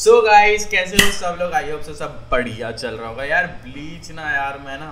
सो so guys कैसे हो सब लोग? आई होप सब बढ़िया चल रहा होगा। यार ब्लीच ना यार, मैं ना,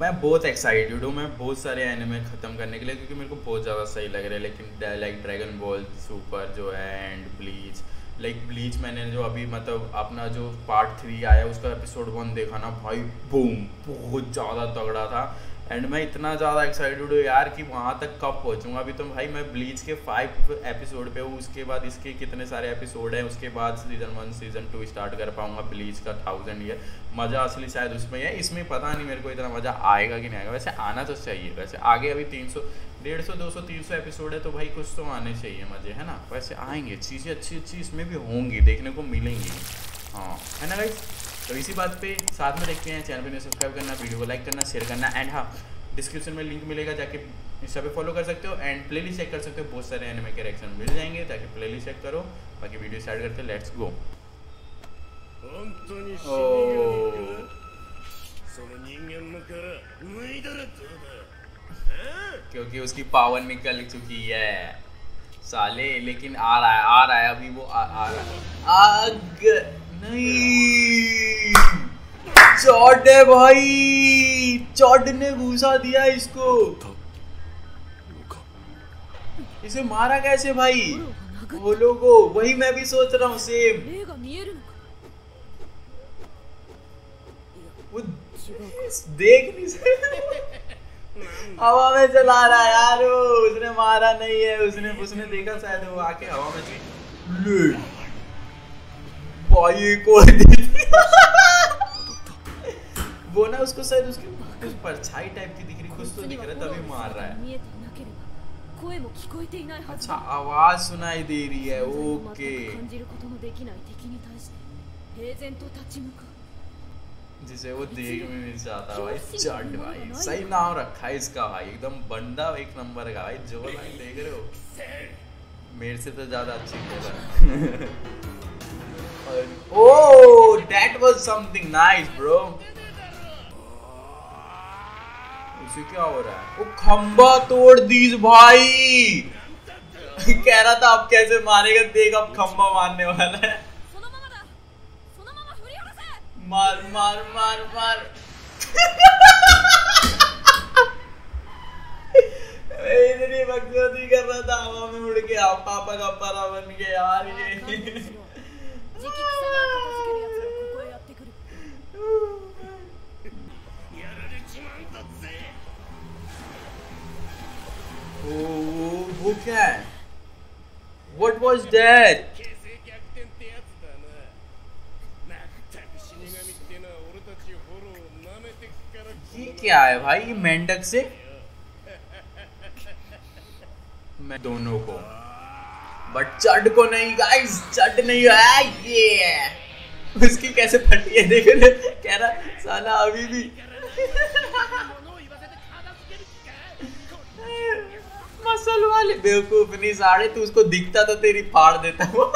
मैं बहुत एक्साइटेड हूँ। मैं बहुत सारे एनिमे ख़त्म करने के लिए, क्योंकि मेरे को बहुत ज़्यादा सही लग रहा है। लेकिन लाइक ड्रैगन बॉल सुपर जो है एंड ब्लीच लाइक ब्लीच मैंने जो अभी मतलब अपना जो पार्ट थ्री आया, उसका एपिसोड वन देखा ना, भाई बूम बहुत ज़्यादा तगड़ा था। एंड मैं इतना ज़्यादा एक्साइटेड हूँ यार, कि वहाँ तक कब पहुँचूँगा। अभी तो भाई मैं ब्लीच के फाइव एपिसोड पे हूँ। उसके बाद इसके कितने सारे एपिसोड हैं, उसके बाद season one season two start कर पाऊँगा ब्लीच का थाउज़ेंड ईयर मज़ा असली शायद उसमें है इसमें पता नहीं मेरे को इतना मज़ा आएगा कि नहीं आएगा। वैसे आना तो चाहिए। वैसे आगे अभी तीन सौ, डेढ़ सौ, दो सौ, तीन सौ एपिसोड है तो भाई कुछ तो आने चाहिए मज़े है ना? वैसे आएँगे। चीज़ें अच्छी अच्छी इसमें भी होंगी, देखने को मिलेंगी। हाँ। है ना भाई तो इसी बात पे साथ में देखते हैं चैनल पर सब्सक्राइब करना वीडियो को लाइक करना शेयर करना एंड हाँ डिस्क्रिप्शन में लिंक मिलेगा जाके इंस्टा पे फॉलो कर सकते हो एंड प्ले चेक कर सकते हो बहुत सारे एनिमे के रिएक्शन मिल जाएँगे ताकि प्ले चेक करो। बाकी वीडियो स्टार्ट करते लेट्स गो क्योंकि उसकी पावर निकल चुकी है। साले लेकिन आ रहा है आ रहा है अभी वो आ, आ रहा है। आग! नहीं। चॉड भाई चॉड ने घुसा दिया इसको। इसे मारा कैसे भाई? वो लोगो वही मैं भी सोच रहा हूँ सेम देख नहीं सकते। हवा में चला रहा यार वो, उसने मारा नहीं है, उसने उसने देखा शायद वो आके हवा में ले। भाई को वो ना उसको शायद उसकी कुछ परछाई टाइप की दिख रही, कुछ तो दिख रहा तभी मार रहा है। अच्छा आवाज़ सुनाई दे रही है, ओके। जिसे वो देख में मिल जाता भाई चंड भाई। सही नाम रखा है इसका भाई, एकदम बंदा एक नंबर का भाई, जो भाई देख रहे हो। मेरे से तो ज़्यादा अच्छी है। Oh, that was something nice, bro. क्या हो रहा है? वो खंबा तोड़ दीज भाई। कह रहा था आप कैसे मारेगा? देख अब खंबा मारने वाला है. मार मार मार मार। इतनी बकचोदी कर रहा था हवा में उड़ के आप पापा का पापा बन के यार ये। हाँ, हाँ। 勘弁しろ次期貴様を片付ける奴がここへやってくるやられちまうんだぜ ओ वो वो क्या है What was that 形勢逆転ってやつだなまったく死神ってのは俺たちフォローを舐めてくからこう ये な क्या है भाई ये मेंढक से मैं दोनों को बट चट को नहीं गाइस चट नहीं है ये। उसकी कैसे फटी है, देख रहे कह रहा, साला अभी भी। मसल वाले, बेवकूफ़ नहीं साड़े तू उसको दिखता तो तेरी फाड़ देता वो।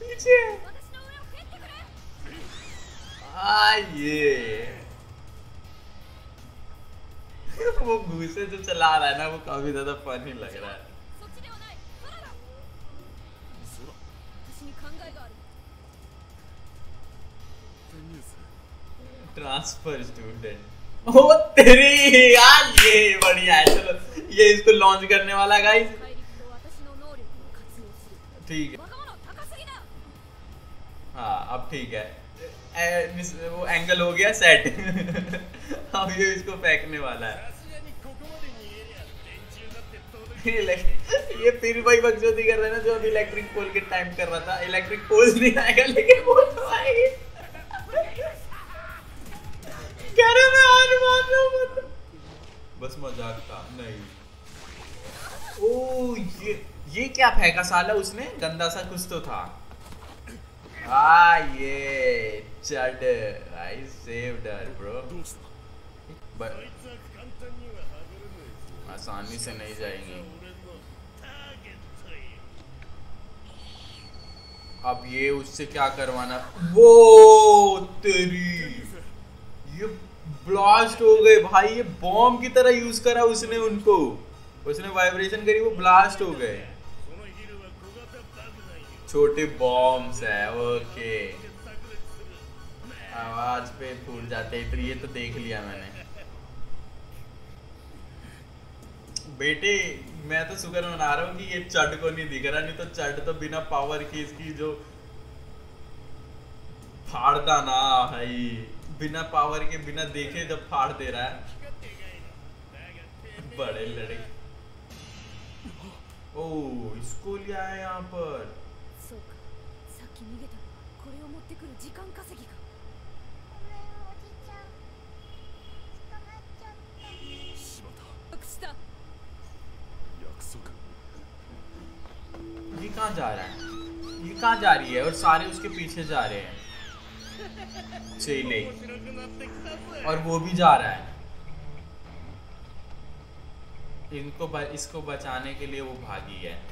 पीछे। आ ये। वो घूसे जो चला रहा है ना वो काफ़ी ज़्यादा फनी लग रहा है। ट्रांसफ़र स्टूडेंट ओ तेरी यार ये बढ़िया है चलो। ये इसको लॉन्च करने वाला गाइस ठीक है। हाँ अब ठीक है। ए, वो एंगल हो गया सेट अब ये इसको फेंकने वाला है। ये फिर वही बकचोदी कर रहे हैं ना जो अभी इलेक्ट्रिक पोल के टाइम कर रहा था। इलेक्ट्रिक पोल नहीं आएगा लेकिन वो तो आएगी कह रहे मैं हार मान रहा हूँ मतलब। बस मज़ाक था नहीं। ओ ये ये क्या फेंका साला उसने? गंदा सा कुछ तो था। आ ये चढ़ I saved her bro but आसानी से नहीं जाएँगे। अब ये उससे क्या करवाना? वो तेरी। ये ब्लास्ट हो गए भाई, ये बॉम्ब की तरह यूज़ करा उसने उनको। उसने वाइब्रेशन करी, वो ब्लास्ट हो गए। छोटे बॉम्ब्स है ओके आवाज़ पे फूट जाते इतनी तो ये तो देख लिया मैंने। बेटे मैं तो शुक्र मना रहा हूँ कि ये चट को नहीं दिख रहा नहीं तो चट तो बिना पावर की इसकी जो फाड़ता ना भाई बिना पावर के बिना देखे जब फाड़ दे रहा है が手がいいだがてめえ बड़े लड़े ओ इसको लिया है यहाँ पर そうかさっき逃げたのはこれを持ってくる時間稼ぎか कहाँ जा रहा है? ये कहाँ जा रही है? और सारे उसके पीछे जा रहे हैं। चेले और वो भी जा रहा है। इनको ब, इसको बचाने के लिए वो भागी है।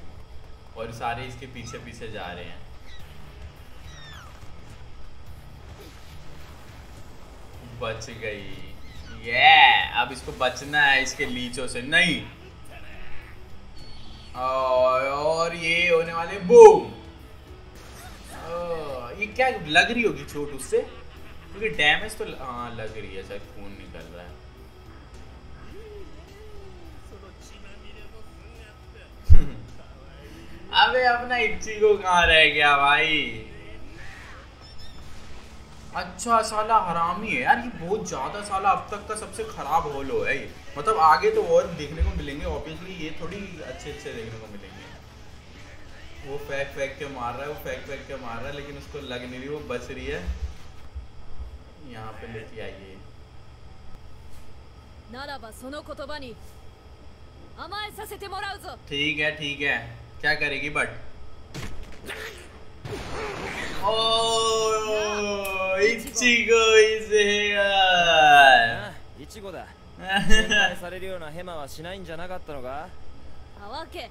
और सारे इसके पीछे पीछे जा रहे हैं। बच गई। ये अब इसको बचना है इसके लीचों से। नहीं! और ये होने वाले बूम। ये क्या लग रही होगी चोट उससे? क्योंकि डैमेज तो आ, हाँ, लग रही है सर खून निकल रहा है। अबे अपना इच्छी को कहा रह गया भाई? अच्छा साला हरामी है यार ये बहुत ज़्यादा साला अब तक का सबसे खराब होलो है ये। मतलब आगे तो और देखने को मिलेंगे ऑब्वियसली ये थोड़ी अच्छे अच्छे देखने को मिलेंगे वो फेंक फेंक के मार रहा है वो फेंक फेंक के मार रहा है लेकिन उसको लग नहीं रही वो बच रही है यहाँ पे लेके आइए ならばその言葉に甘えさせてもらうぞ ठीक है ठीक है क्या करेगी बट ओ इचिगो इज ああイチゴだ 心配されるようなヘマはしないんじゃなかったのかたわけ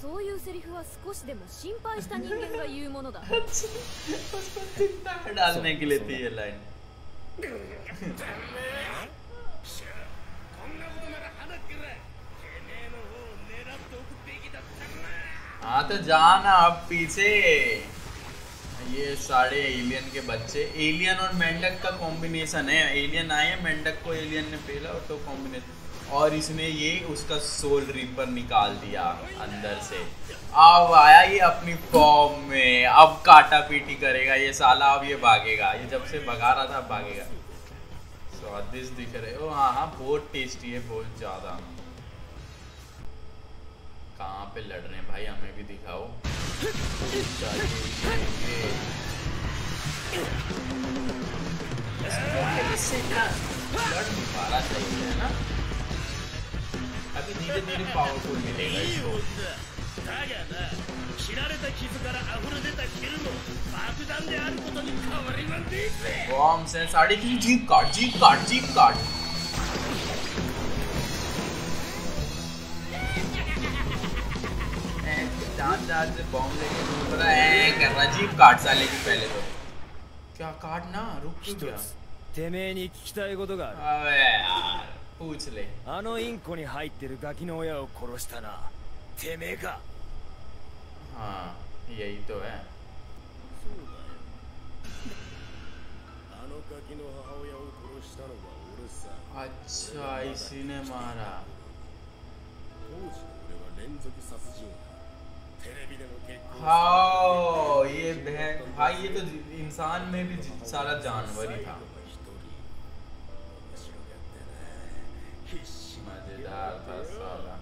そういうセリフは少しでも心配した人間が言うものだ उसको चिंता में डालने के लिए थी ये लाइन こんなことなら花っけらてめえの方を狙っておくべきだったな हाँ तो जाना अब पीछे ये सारे एलियन के बच्चे। एलियन और मेंढक का कॉम्बिनेशन है। एलियन आए मेंढक को एलियन ने पहला और तो कॉम्बिनेशन और इसने ये उसका सोल रिपर निकाल दिया अंदर से। अब आया ये अपनी फॉर्म में। अब काटा पीटी करेगा ये साला, अब ये भागेगा। ये जब से भगा रहा था भागेगा। स्वादिष्ट दिख रहे ओ हाँ हाँ बहुत टेस्टी है, बहुत ज़्यादा। कहाँ पे लड़ रहे हैं भाई? हमें भी दिखाओ। चाहिए ये- इसको कैसे लड़ लड़ नहीं पा रहा सही है ना अभी धीरे धीरे पावरफुल मिलेगा いい इसको よだだがな切られた傷から溢れ出たヒルも爆弾であることに変わりなんねえぜ बॉम्ब्स हैं साढ़े तीन जीप काट जीप काट जीप काट दांत दांत से बॉम्ब लेके घूम रहा है कर रहा जीप काट साले की पहले तो क्या काट ना रुक क्यों 一 गया つてめえに聞きたいことがある अबे यार पूछ ले あのインコに入ってるガキの親を殺したなてめえか हाँ यही तो है そうだよあのガキの母親を殺したのは俺さ अच्छा इसी ने मारा 当時の俺は連続殺人犯テレビでも結構 हाँ ये बहन भाई ये तो इंसान में भी सारा जानवर ही था 一人面白かったな必死に मजेदार था साला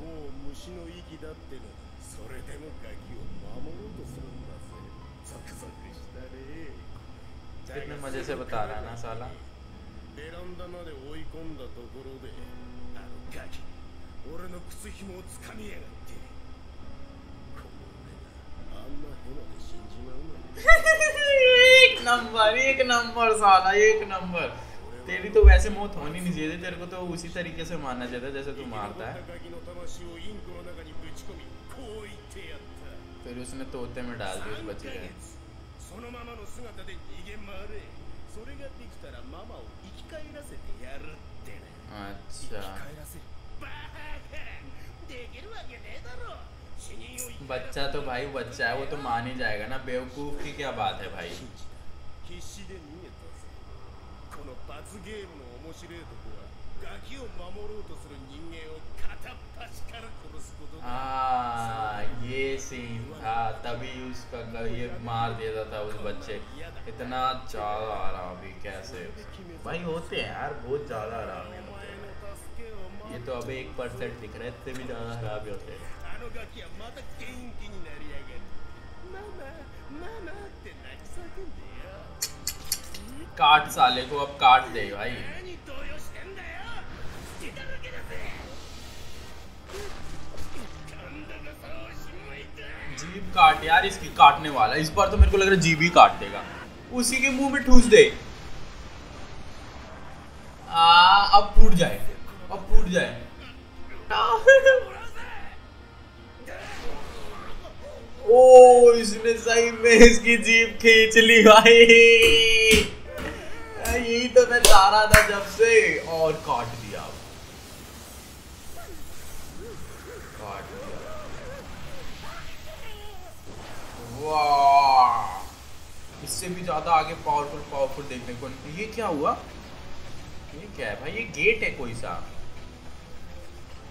もう虫の息だってのにそれでもガキを守ろうとするんだぜゾクゾクしたね कितने मजे से बता रहा है ना साला ベランダまで追い込んだところであのガキ俺の靴紐をつかみやがって नंबर एक नंबर साला, एक नंबर तेरी तो वैसे मौत होनी नहीं चाहिए तेरे को तो उसी तरीके से मारना चाहिए जैसे तू मारता है। फिर उसने तोते में डाल दिया उस बच्चे ने अच्छा। बच्चा तो भाई बच्चा है, वो तो मान ही जाएगा ना। बेवकूफ़ की क्या बात है भाई? 必死で逃げたぜこの罰ゲームの面白いとこはガキを守ろうとする人間を片っ端から殺すことだ हाँ ये सीन था तभी उसका ग- ये मार देता था उस बच्चे इतना ज्यादा आराम भी कैसे भाई होते हैं यार बहुत ज्यादा आराम お होते 前 हैं の助けを待 ये तो अब एक परसेंट दिख रहा है इससे भी ज्यादा खराब होते हैं あのガキはまた元気になりやがるママママって泣き叫んでよ काट साले को अब काट दे भाई। जीप काट यार इसकी काटने वाला। इस बार तो मेरे को लग रहा है जीप ही काट देगा। उसी के मुँह में ठूस दे। आ, अब टूट जाए। अब टूट जाए। ओ इसने सही में इसकी जीप खींच ली भाई। तो मैं ला रहा था जब से और काट दिया। काट दिया। इससे भी ज़्यादा आगे पावरफुल पावरफुल देखने को ये क्या हुआ? ये क्या है भाई? ये गेट है कोई सा?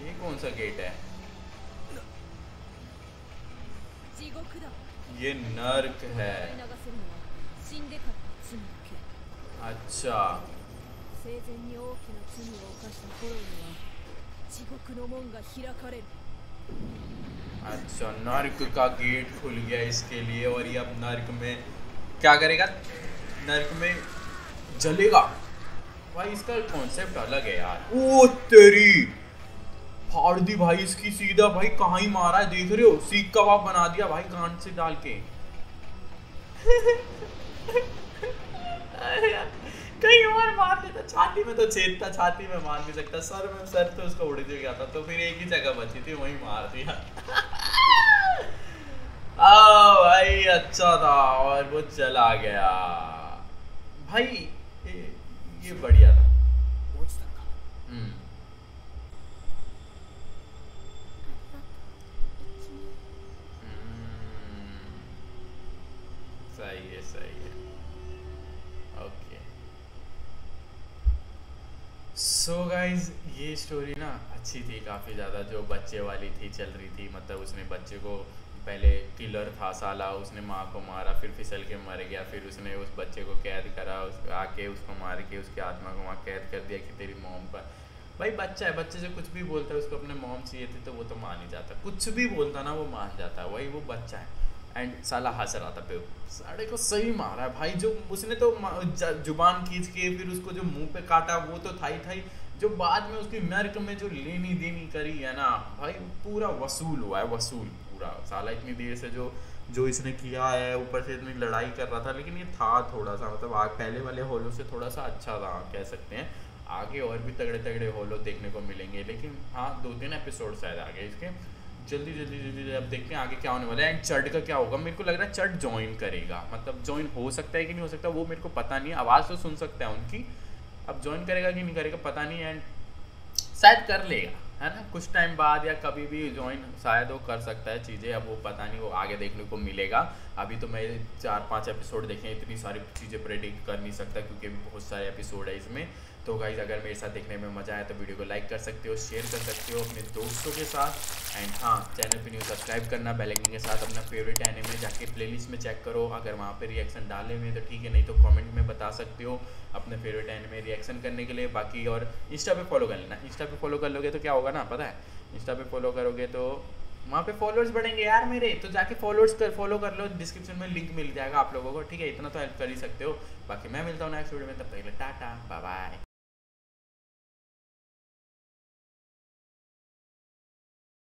ये कौन सा गेट है? ये नर्क है। अच्छा 生前に大きな罪を犯した頃には地獄の門が開かれる अच्छा नर्क का गेट खुल गया इसके लिए और ये अब नर्क में क्या करेगा नर्क में जलेगा भाई इसका कॉन्सेप्ट अलग है यार ओ तेरी फाड़ दी भाई इसकी सीधा भाई कहाँ ही मारा है देख रहे हो सीख कबाब बना दिया भाई कान से डाल के कहीं और मार लेता छाती में तो छेद था छाती में मार नहीं सकता। सर में सर तो उसको उड़ गया था तो फिर एक ही जगह बची थी वहीं मार दिया। आ भाई अच्छा था और वो चला गया। भाई ये, ये बढ़िया था। हम्म। हम्म। सही है सही सो so गाइज़ ये स्टोरी ना अच्छी थी काफ़ी ज़्यादा, जो बच्चे वाली थी, चल रही थी। मतलब उसने बच्चे को पहले किलर था साला, उसने माँ को मारा, फिर फिसल के मर गया, फिर उसने उस बच्चे को कैद करा, उस, आके उसको मार के उसकी आत्मा को वहाँ कैद कर दिया कि तेरी मोम पर। भाई बच्चा है, बच्चे से कुछ भी बोलता है, उसको अपने मोम चाहिए थे तो वो तो मान ही जाता। कुछ भी बोलता ना, वो मान जाता। वही वो बच्चा है। एंड साला रहा था पे साढ़े को सही मारा है भाई। जो उसने तो ज़ुबान खींच के फिर उसको जो मुँह पे काटा, वो तो था ही था ही। जो बाद में उसकी नर्क में जो लेनी देनी करी है ना, भाई, पूरा वसूल हुआ है, वसूल पूरा। साला इतनी देर से जो जो इसने किया है, ऊपर से इतनी लड़ाई कर रहा था, लेकिन ये था थोड़ा सा मतलब आग पहले वाले होलो से थोड़ा सा अच्छा था, कह सकते हैं। आगे और भी तगड़े तगड़े होलो देखने को मिलेंगे, लेकिन हाँ दो तीन एपिसोड शायद आगे इसके। जल्दी जल्दी जल्दी अब देखते हैं आगे क्या होने वाला है। एंड चड का क्या होगा? मेरे को लग रहा है चड ज्वाइन करेगा। मतलब ज्वाइन हो सकता है कि नहीं हो सकता, वो मेरे को पता नहीं आवाज़ तो सुन सकता है उनकी। अब ज्वाइन करेगा कि नहीं करेगा, पता नहीं। एंड शायद कर लेगा, है ना? कुछ टाइम बाद या कभी भी ज्वाइन शायद वो कर सकता है चीज़ें। अब वो पता नहीं, वो आगे देखने को मिलेगा। अभी तो मैं चार, पाँच एपिसोड देखे इतनी सारी चीज़ें प्रेडिक्ट कर नहीं सकता क्योंकि बहुत सारे एपिसोड है इसमें। तो गाइज़ अगर मेरे साथ देखने में मज़ा आया तो वीडियो को लाइक कर सकते हो शेयर कर सकते हो अपने दोस्तों के साथ। एंड हाँ चैनल पे न्यू सब्सक्राइब करना बेल आइकन के साथ अपना फेवरेट एनिमे जाके प्लेलिस्ट में चेक करो। अगर वहाँ पे रिएक्शन डाले हुए तो ठीक है, नहीं तो कमेंट में बता सकते हो अपने फेवरेट एनिमे रिएक्शन करने के लिए। बाकी और इंस्टा पे फॉलो कर लेना। इंस्टा पे फॉलो कर लोगे तो क्या होगा ना, पता है? इंस्टा पे फॉलो करोगे तो वहाँ पे फॉलोअर्स बढ़ेंगे यार मेरे। तो जाके फॉलोअर्स कर फॉलो कर लो। डिस्क्रिप्शन में लिंक मिल जाएगा आप लोगों को। ठीक है, इतना तो हेल्प कर ही सकते हो। बाकी मैं मिलता हूँ नेक्स्ट वीडियो में, तब तक टाटा बाय बाय